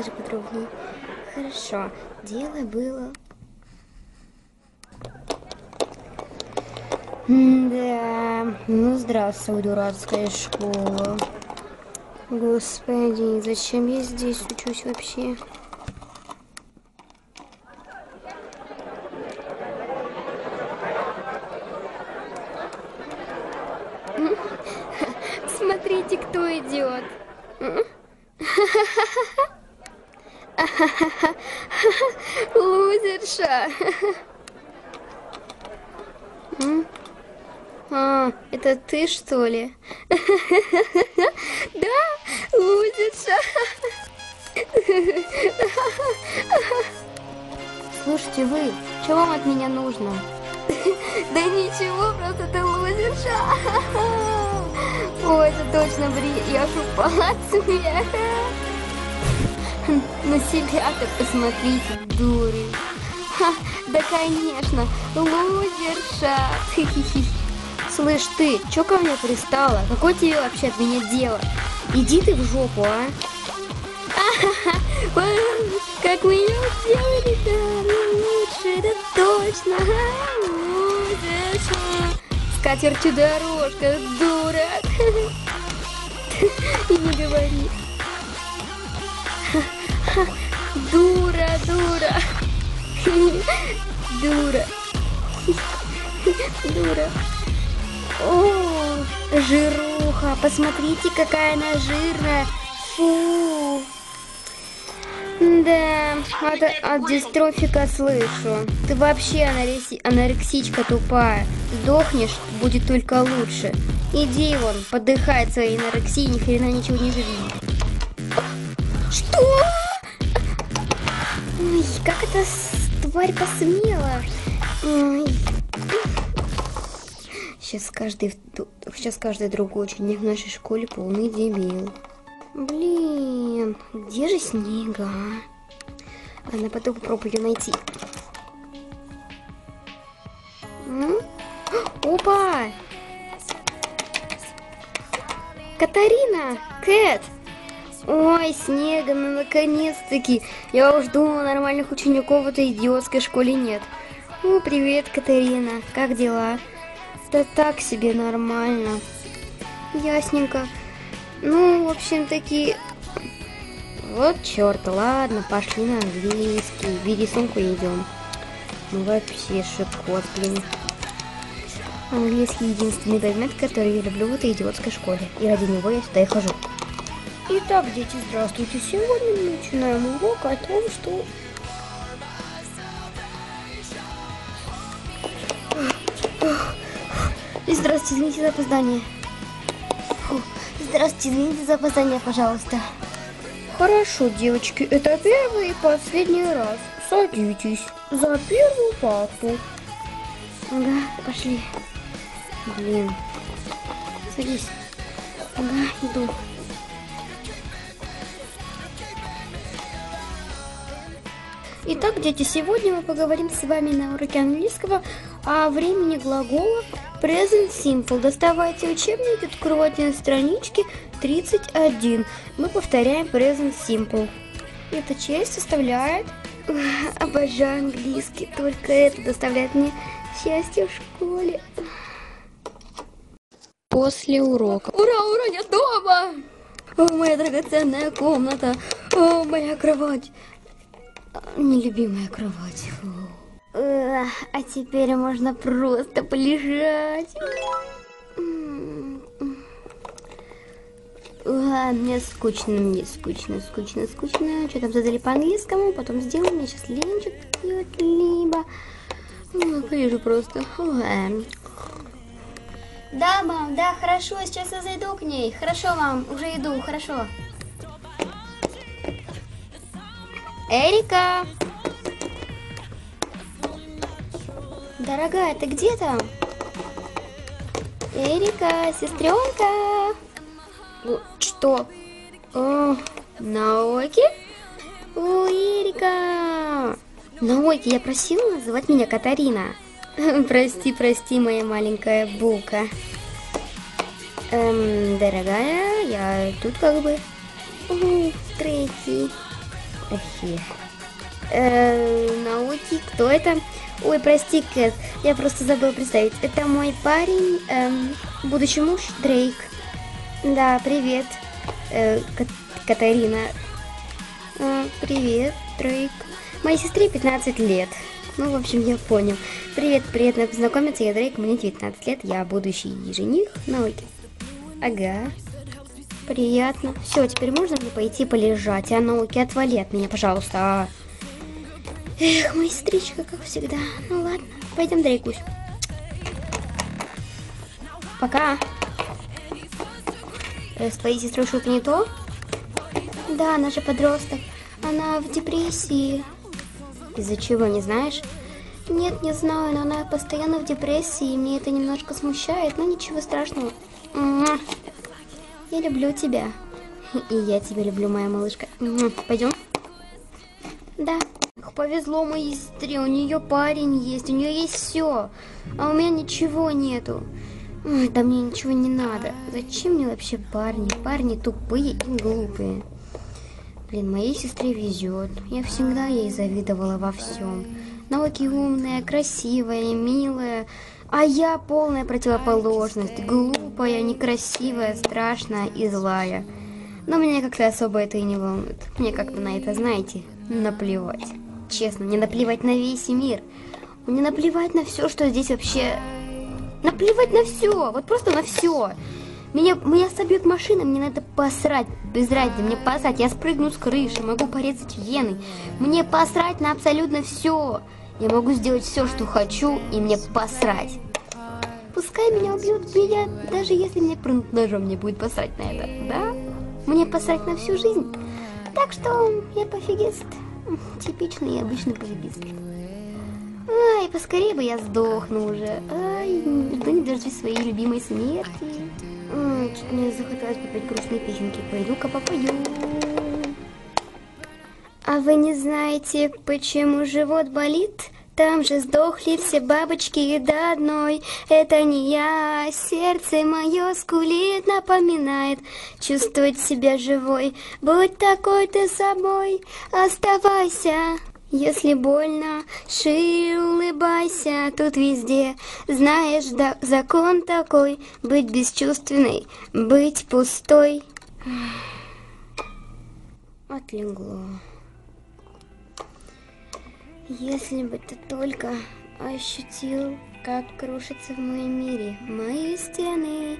расскажи подробнее. Хорошо. Дело было... Да, ну здравствуй, дурацкая школа. Господи, зачем я здесь учусь вообще? Смотрите, кто идет. Лузерша. А, это ты, что ли? Да, лузерша. Слушайте, вы, что вам от меня нужно? Да ничего, просто ты лузерша. Ой, это точно Бри, я ж упала от смеха. На себя-то посмотрите, дури. Ха, да, конечно, лузерша. Слышь, ты, чё ко мне пристала? Какое тебе вообще от меня дело? Иди ты в жопу, а? Как мы ее сделали, да, лучше, это точно. Лузерша. С катертью дорожка, дурак. И не говори. Дура, дура. Дура. Дура. О, жируха, посмотрите, какая она жирная. Фу. Да, от, от дистрофика слышу. Ты вообще анореси, анорексичка тупая. Сдохнешь, будет только лучше. Иди вон, подыхай своей анорексии, ни хрена ничего не жри. Что? Ой, как эта тварь посмела? Ой. Сейчас каждый, сейчас каждый другой ученик в нашей школе полный дебил. Блин, где же Снега? Ладно, потом попробую найти. Опа! Катарина! Кэт! Ой, Снега, ну наконец-таки! Я уж думала, нормальных учеников в этой идиотской школе нет. О, привет, Катарина. Как дела? Да так себе нормально. Ясненько. Ну, в общем, таки... Вот черт, ладно, пошли на английский. Бери сумку идем. Ну вообще шикот, блин. Английский единственный предмет, который я люблю в этой идиотской школе. И ради него я сюда и хожу. Итак, дети, здравствуйте. Сегодня мы начинаем урок о том, что... Здравствуйте, извините за опоздание. Фу. Здравствуйте, извините за опоздание, пожалуйста. Хорошо, девочки, это первый и последний раз. Садитесь за первую парту. Ага, пошли. Блин. Садись. Ага, иду. Итак, дети, сегодня мы поговорим с вами на уроке английского о времени глагола present simple. Доставайте учебник, открывайте на страничке 31. Мы повторяем present simple. Эта часть составляет... Обожаю английский, только это доставляет мне счастье в школе. После урока. Ура, ура, я дома! О, моя драгоценная комната! О, моя кровать! Нелюбимая кровать. Фу. А теперь можно просто полежать. А, мне скучно, мне скучно, скучно, скучно. Что там задали по английскому, потом сделаем. Мне сейчас ленчик пьет, либо... Полежу просто. Да, мам, да, хорошо, сейчас я зайду к ней. Хорошо, мам, уже иду, хорошо. Эрика! Дорогая, ты где там? Эрика, сестренка! Что? О, Наоки? О, Эрика! Наоки, я просила называть меня Катарина. Прости, прости, моя маленькая булка. Эм, дорогая, я тут как бы... О, третий. Эхе. Э, науки, кто это? Ой, прости, Кэт, я просто забыл представить. Это мой парень, эм, будущий муж Дрейк. Да, привет, э, Кат- Катарина. А, привет, Дрейк. Моей сестре 15 лет. Ну, в общем, я понял. Привет, приятно познакомиться. Я Дрейк, мне 19 лет. Я будущий жених науки. Ага. Приятно. Все, теперь можно мне пойти полежать? А науки отвали от меня, пожалуйста. А. Эх, моя сестричка, как всегда. Ну ладно, пойдем, Дрейкусь. Пока. Э, с твоей сестрой что-то не то? Да, она же подросток. Она в депрессии. Из-за чего, не знаешь? Нет, не знаю, но она постоянно в депрессии, и мне это немножко смущает, но ничего страшного. Я люблю тебя. И я тебя люблю, моя малышка. Пойдем? Да. Повезло моей сестре, у нее парень есть, у нее есть все, а у меня ничего нету. Да мне ничего не надо. Зачем мне вообще парни? Парни тупые и глупые. Блин, моей сестре везет. Я всегда ей завидовала во всем. Науки умная, красивая, милая. А я полная противоположность. Глупая, некрасивая, страшная и злая. Но меня как-то особо это и не волнует. Мне как-то на это, знаете, наплевать. Честно, мне наплевать на весь мир. Мне наплевать на все, что здесь вообще... Наплевать на все, вот просто на все. Меня, меня собьет машина, мне надо посрать, без разницы, мне посрать, я спрыгну с крыши, могу порезать вены, мне посрать на абсолютно все. Я могу сделать все, что хочу, и мне посрать. Пускай меня убьют, меня, даже если мне пронут ножом, мне будет посрать на это, да? Мне посрать на всю жизнь. Так что я пофигист, типичный и обычный пофигист. Ай, поскорее бы я сдохну уже. Ай, жду не дождусь своей любимой смерти. Ай, что-то мне захотелось попеть грустные песенки. Пойду-ка попою. А вы не знаете, почему живот болит? Там же сдохли все бабочки до одной. Это не я, а сердце мое скулит, напоминает чувствовать себя живой. Будь такой ты собой, оставайся. Если больно, шире улыбайся, тут везде, знаешь, да, закон такой, быть бесчувственной, быть пустой. Отлегло. Если бы ты только ощутил, как крушится в моем мире мои стены,